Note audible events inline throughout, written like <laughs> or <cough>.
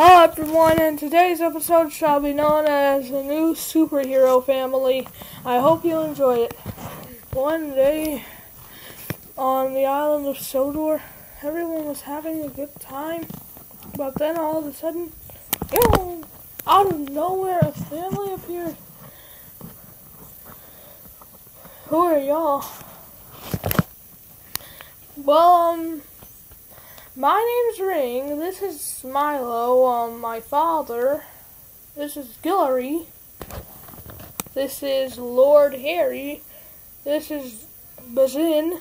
Hello everyone, and today's episode shall be known as the new superhero family. I hope you enjoy it. One day on the island of Sodor, everyone was having a good time, but then all of a sudden, out of nowhere, a family appeared. Who are y'all? Well, um, my name's Ring. This is Milo, um, my father. This is Guillory. This is Lord Harry. This is Bazin,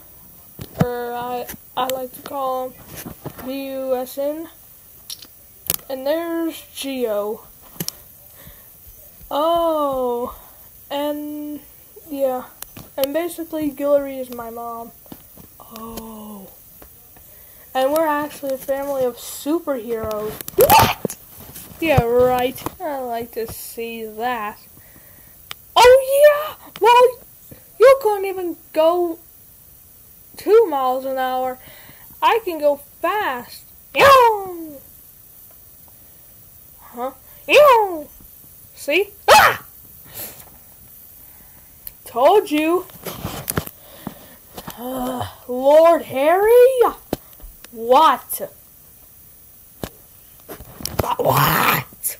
or I I like to call him B-U-S-N. And there's Geo. Oh, and yeah, and basically Guillory is my mom. Oh. And we're actually a family of superheroes. What? Yeah, right. I like to see that. Oh, yeah! Well, you couldn't even go two miles an hour. I can go fast. Yow! Huh? Yow! See? Ah! Told you. Uh, Lord Harry? What? What?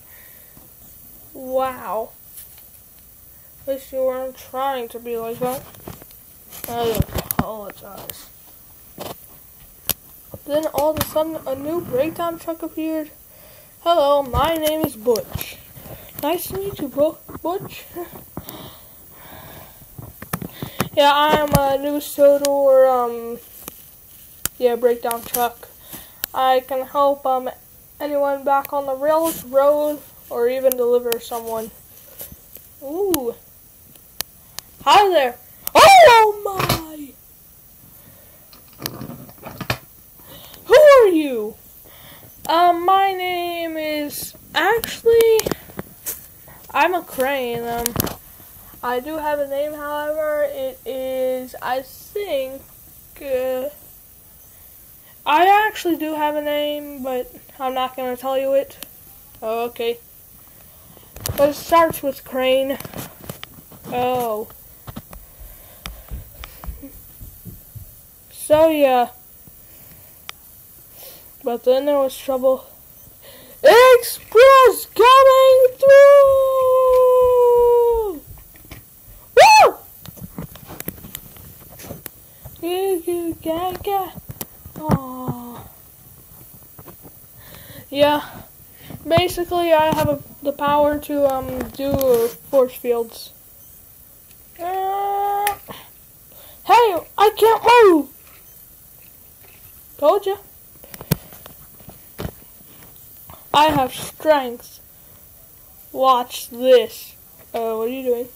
Wow. At least you weren't trying to be like that. I apologize. Then all of a sudden, a new breakdown truck appeared. Hello, my name is Butch. Nice to meet you, bro. Butch. <laughs> yeah, I'm a new Sodor, um, yeah, breakdown truck. I can help um anyone back on the rails road or even deliver someone. Ooh. Hi there. Oh my! Who are you? Um, my name is actually I'm a crane. Um, I do have a name, however, it is I think. Uh, I actually do have a name, but I'm not going to tell you it. Oh, okay. But it starts with Crane. Oh. So, yeah. But then there was trouble. Express coming through! Woo! You, you, gaga. Aww. Yeah. Basically, I have a, the power to um do force fields. Uh, hey, I can't move. Told you. I have strength. Watch this. Uh, what are you doing?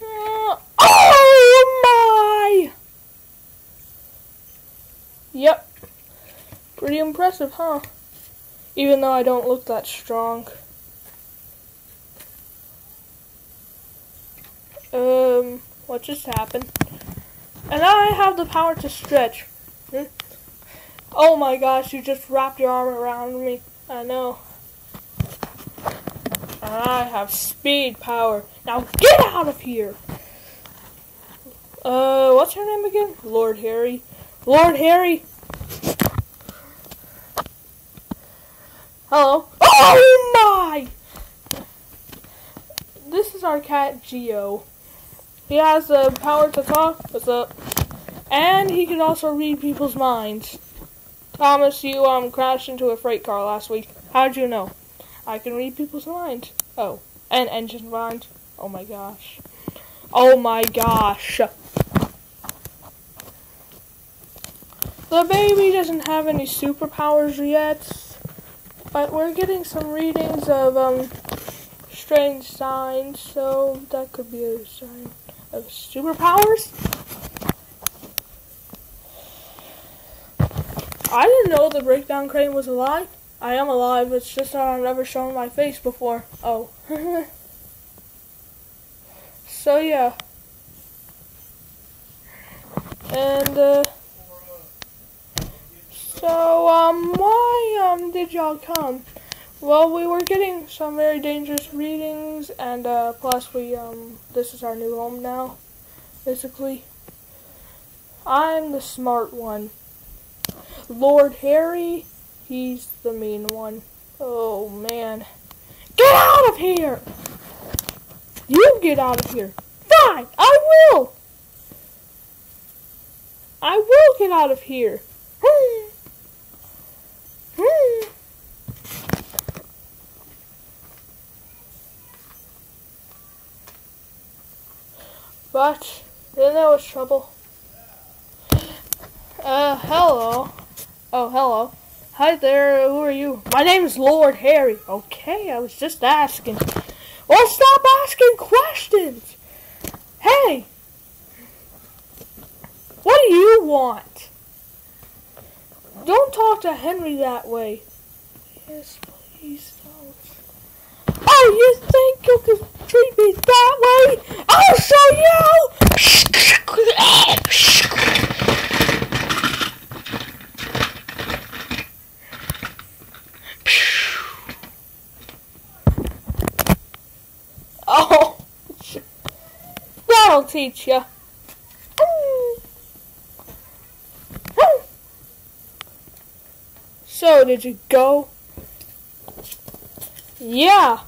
Uh, oh my! Yep. Pretty impressive, huh? Even though I don't look that strong. Um, what just happened? And now I have the power to stretch. Hmm? Oh my gosh, you just wrapped your arm around me. I know. And I have speed power. Now get out of here! Uh, what's your name again? Lord Harry. Lord Harry. Hello. Oh my! This is our cat Geo. He has the power to talk. What's up? And he can also read people's minds. Thomas, you um crashed into a freight car last week. How'd you know? I can read people's minds. Oh, and engine minds. Oh my gosh. Oh my gosh. The baby doesn't have any superpowers yet, but we're getting some readings of um strange signs, so that could be a sign of superpowers. I didn't know the breakdown crane was alive. I am alive, it's just that I've never shown my face before. Oh. <laughs> so yeah. And uh so, um, why, um, did y'all come? Well, we were getting some very dangerous readings, and uh, plus we um, this is our new home now, basically. I'm the smart one. Lord Harry, he's the mean one. Oh man, get out of here! You get out of here. Fine, I will. I will get out of here. But then there was trouble. Uh, hello. Oh, hello. Hi there, who are you? My name is Lord Harry. Okay, I was just asking. Well, stop asking questions. Hey, what do you want? Don't talk to Henry that way. Yes, please don't. Oh, you think you can treat me that way? I'll show you! Oh, that'll teach you. So, did you go? Yeah,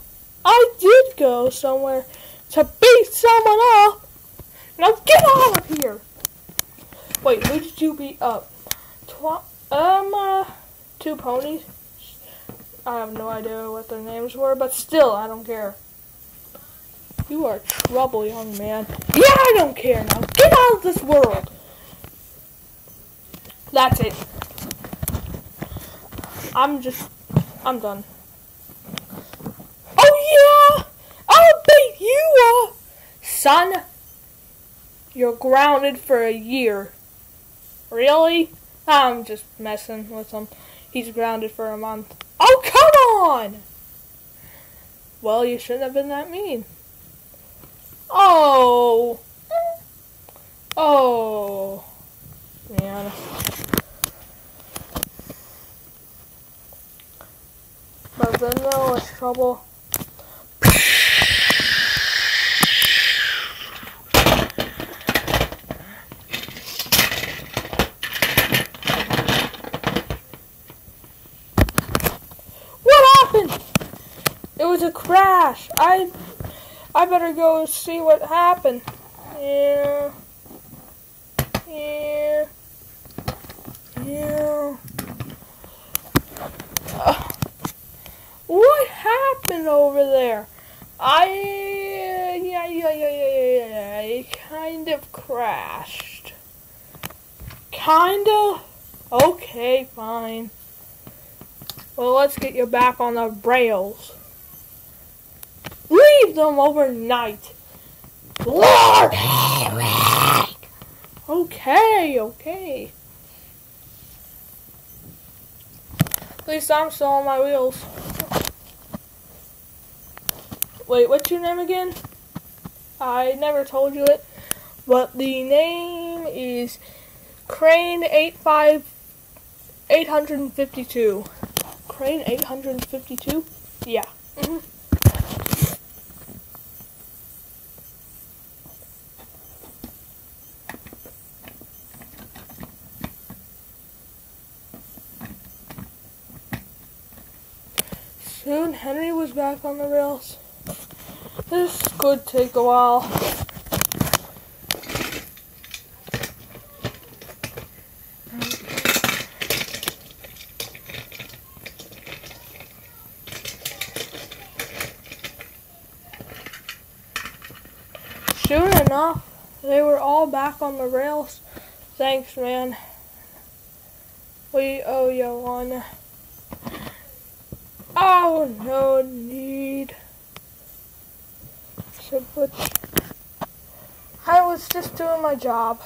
I did go somewhere to beat someone up. Now get out of here. Wait, who did you beat up? Tw um, uh, two ponies. I have no idea what their names were, but still, I don't care. You are trouble, young man. Yeah, I don't care now. Get out of this world. That's it. I'm just, I'm done. Oh yeah, I'll beat you up, son. You're grounded for a year. Really? I'm just messing with him. He's grounded for a month. Oh, come on! Well, you shouldn't have been that mean. Oh. Oh. Man. But then there was trouble. What happened? It was a crash. I I better go see what happened. Yeah. Yeah. Yeah. Uh, what happened over there? I yeah yeah yeah yeah yeah. I kind of crashed. Kinda. Okay, fine. Well, let's get you back on the rails them overnight. Lord! Okay, okay. At least I'm still on my wheels. Wait, what's your name again? I never told you it, but the name is Crane 85 852. Crane 852? Yeah. Mm -hmm. Soon Henry was back on the rails. This could take a while. Soon enough, they were all back on the rails. Thanks, man. We owe you one. Oh, no need. I was just doing my job.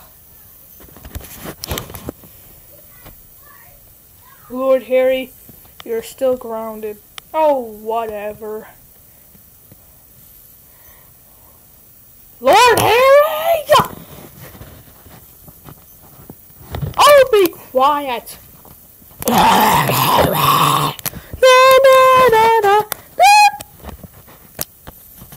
Lord Harry, you're still grounded. Oh, whatever. Lord Harry! Oh, be quiet. <laughs>